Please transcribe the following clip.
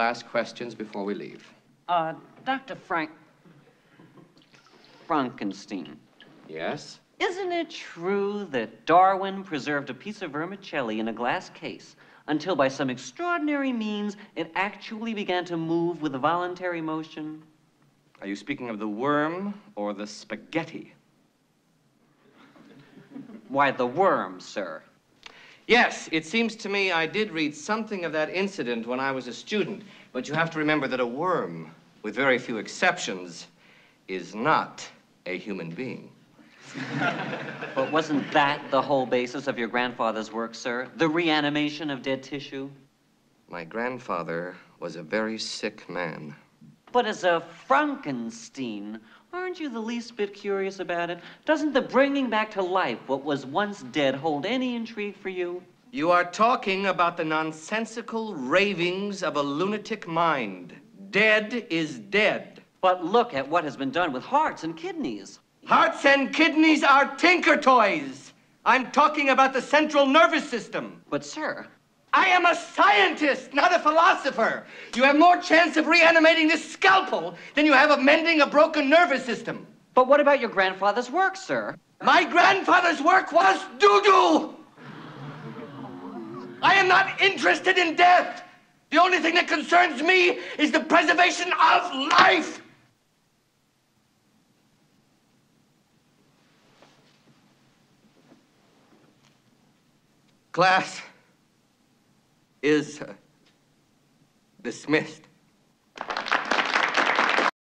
last questions before we leave? Uh, Dr. Frank. Frankenstein. Yes? Isn't it true that Darwin preserved a piece of vermicelli in a glass case until, by some extraordinary means, it actually began to move with a voluntary motion? Are you speaking of the worm or the spaghetti? Why, the worm, sir. Yes, it seems to me I did read something of that incident when I was a student. But you have to remember that a worm, with very few exceptions, is not a human being. But wasn't that the whole basis of your grandfather's work, sir? The reanimation of dead tissue? My grandfather was a very sick man. But as a Frankenstein, aren't you the least bit curious about it? Doesn't the bringing back to life what was once dead hold any intrigue for you? You are talking about the nonsensical ravings of a lunatic mind. Dead is dead. But look at what has been done with hearts and kidneys. Hearts and kidneys are tinker toys. I'm talking about the central nervous system. But, sir, I am a scientist, not a philosopher. You have more chance of reanimating this scalpel than you have of mending a broken nervous system. but what about your grandfather's work, sir? My grandfather's work was doo-doo. I am not interested in death. The only thing that concerns me is the preservation of life. Class is dismissed.